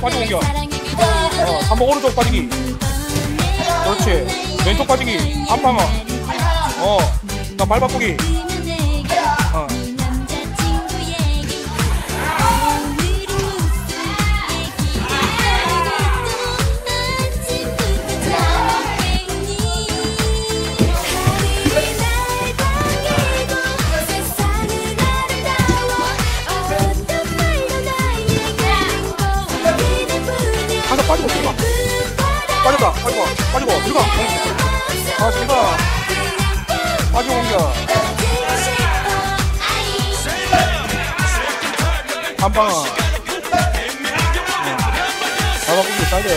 빠지고 공격. 어, 3번 오른쪽 빠지기. 그렇지. 왼쪽 빠지기. 안방어. 어. 나 발 바꾸기. 하나 빠지고 들어가. 빠졌다. 빠지고. 빠지고. 들어가. 아, 들어가. 빠지고 공격. 발 바꾸기 사이드.